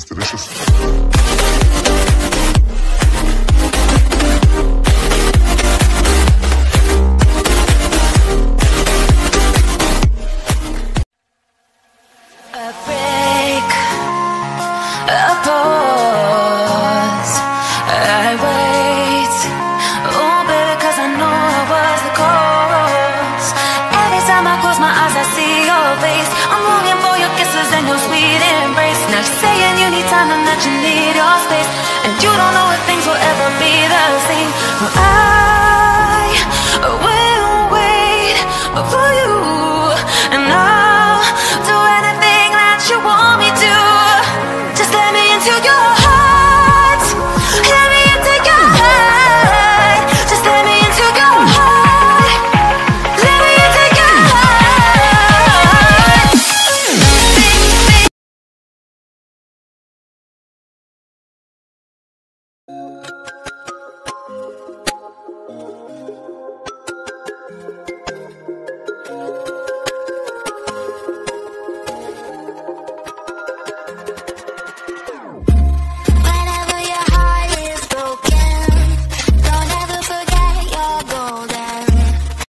It's delicious. A break, a. understanding that you need your space And you don't know if things will ever be the same. Well, I will wait for you.